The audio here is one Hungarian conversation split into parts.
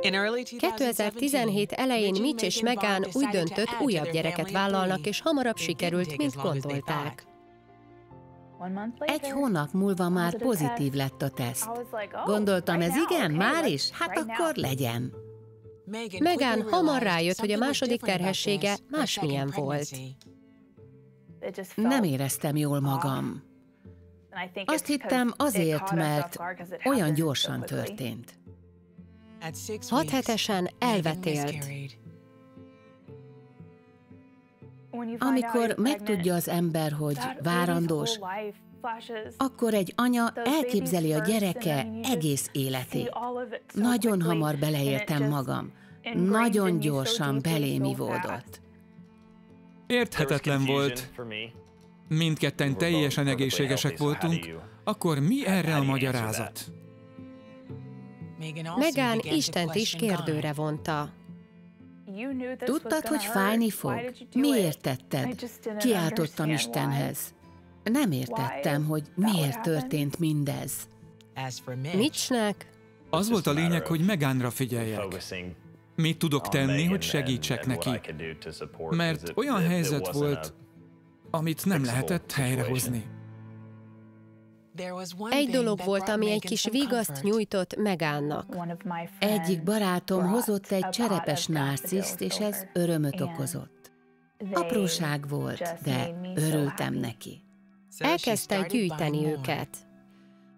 2017 elején Mitch és Megan úgy döntött, újabb gyereket vállalnak, és hamarabb sikerült, mint gondolták. Egy hónap múlva már pozitív lett a teszt. Gondoltam, ez igen, már is? Hát akkor legyen. Megan hamar rájött, hogy a második terhessége másmilyen volt. Nem éreztem jól magam. Azt hittem azért, mert olyan gyorsan történt. Hat hetesen elvetélt. Amikor megtudja az ember, hogy várandós, akkor egy anya elképzeli a gyereke egész életét. Nagyon hamar beleéltem magam. Nagyon gyorsan belém ivódott. Érthetetlen volt. Mindketten teljesen egészségesek voltunk, akkor mi erre a magyarázat? Megán Istent is kérdőre vonta. Tudtad, hogy fájni fog? Miért tetted? Kiáltottam Istenhez. Nem értettem, hogy miért történt mindez. Mitchnek? Az volt a lényeg, hogy Megánra figyeljek. Mit tudok tenni, hogy segítsek neki? Mert olyan helyzet volt, amit nem lehetett helyrehozni. Egy dolog volt, ami egy kis vigaszt nyújtott Megánnak. Egyik barátom hozott egy cserepes narciszt, és ez örömöt okozott. Apróság volt, de örültem neki. Elkezdte gyűjteni őket.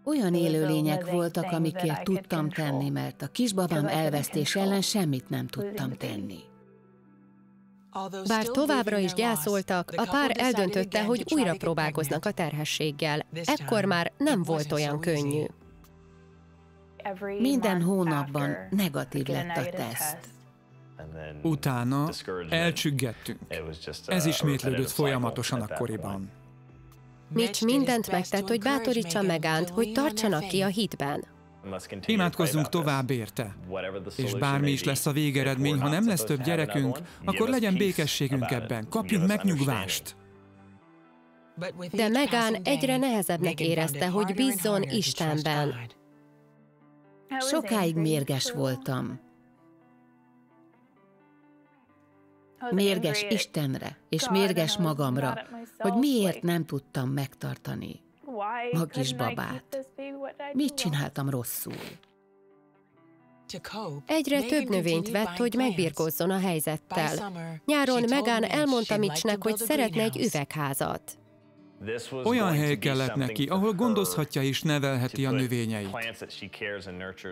Olyan élőlények voltak, amikért tudtam tenni, mert a kisbabám elvesztés ellen semmit nem tudtam tenni. Bár továbbra is gyászoltak, a pár eldöntötte, hogy újra próbálkoznak a terhességgel. Ekkor már nem volt olyan könnyű. Minden hónapban negatív lett a teszt. Utána elcsüggettünk. Ez ismétlődött folyamatosan akkoriban. Mitch mindent megtett, hogy bátorítsa Megánt, hogy tartsanak ki a hitben. Imádkozzunk tovább érte. És bármi is lesz a végeredmény, ha nem lesz több gyerekünk, akkor legyen békességünk ebben, kapjunk megnyugvást. De Megán egyre nehezebbnek érezte, hogy bízzon Istenben. Sokáig mérges voltam. Mérges Istenre, és mérges magamra, hogy miért nem tudtam megtartani a kisbabát. Mit csináltam rosszul? Egyre több növényt vett, hogy megbirkózzon a helyzettel. Nyáron Megán elmondta Mitchnek, hogy szeretne egy üvegházat. Olyan hely kellett neki, ahol gondozhatja és nevelheti a növényeit.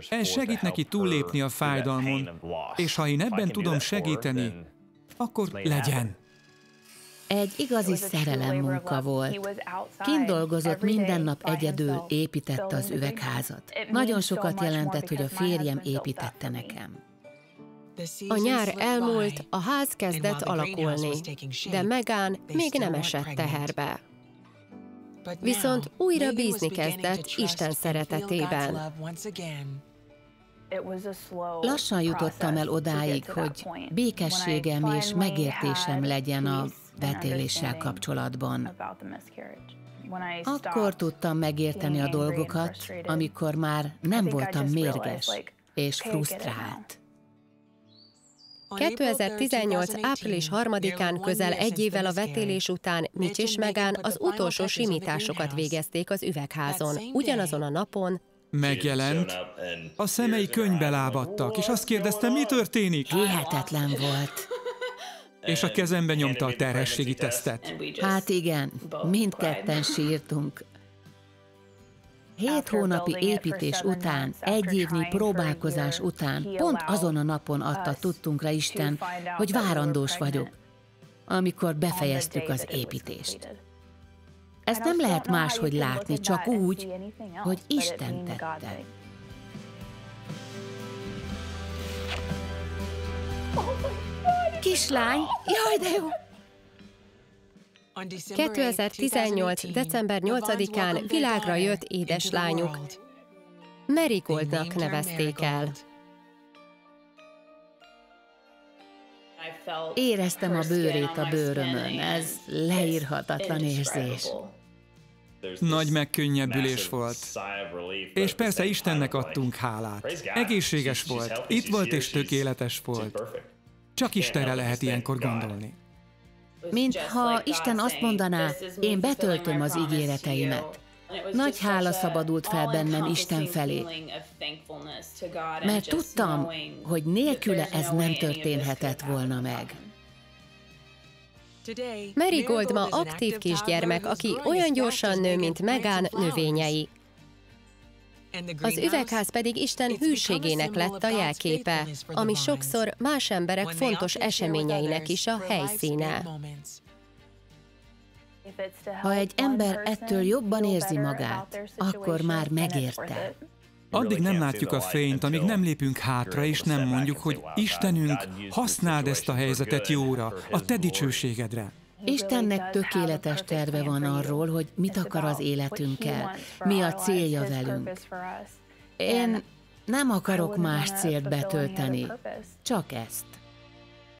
Ez segít neki túllépni a fájdalmon, és ha én ebben tudom segíteni, akkor legyen. Egy igazi szerelem munka volt. Kint dolgozott minden nap egyedül, építette az üvegházat. Nagyon sokat jelentett, hogy a férjem építette nekem. A nyár elmúlt, a ház kezdett alakulni, de Megán még nem esett teherbe. Viszont újra bízni kezdett Isten szeretetében. Lassan jutottam el odáig, hogy békességem és megértésem legyen a vetéléssel kapcsolatban. Akkor tudtam megérteni a dolgokat, amikor már nem voltam mérges és frusztrált. 2018. április 3-án közel egy évvel a vetélés után Mitch és Megán az utolsó simításokat végezték az üvegházon. Ugyanazon a napon Megjelent, a szemei könyvbe lábadtak, és azt kérdezte, mi történik? Hihetetlen volt. És a kezembe nyomta a terhességi tesztet. Hát igen, mindketten sírtunk. Hét hónapi építés után, egy évnyi próbálkozás után, pont azon a napon adta tudtunkra Isten, hogy várandós vagyok, amikor befejeztük az építést. Ezt nem lehet máshogy látni, csak úgy, hogy Isten tette. Kislány, jaj de jó! 2018. december 8-án világra jött édeslányuk. Marigoldnak nevezték el. Éreztem a bőrét a bőrömön, ez leírhatatlan érzés. Nagy megkönnyebbülés volt. És persze Istennek adtunk hálát. Egészséges volt, itt volt és tökéletes volt. Csak Istenre lehet ilyenkor gondolni. Mintha Isten azt mondaná, én betöltöm az ígéreteimet. Nagy hála szabadult fel bennem Isten felé, mert tudtam, hogy nélküle ez nem történhetett volna meg. Mary Gold ma aktív kisgyermek, aki olyan gyorsan nő, mint Megán növényei. Az üvegház pedig Isten hűségének lett a jelképe, ami sokszor más emberek fontos eseményeinek is a helyszíne. Ha egy ember ettől jobban érzi magát, akkor már megérte. Addig nem látjuk a fényt, amíg nem lépünk hátra, és nem mondjuk, hogy Istenünk, használd ezt a helyzetet jóra, a te dicsőségedre. Istennek tökéletes terve van arról, hogy mit akar az életünkkel, mi a célja velünk. Én nem akarok más célt betölteni, csak ezt.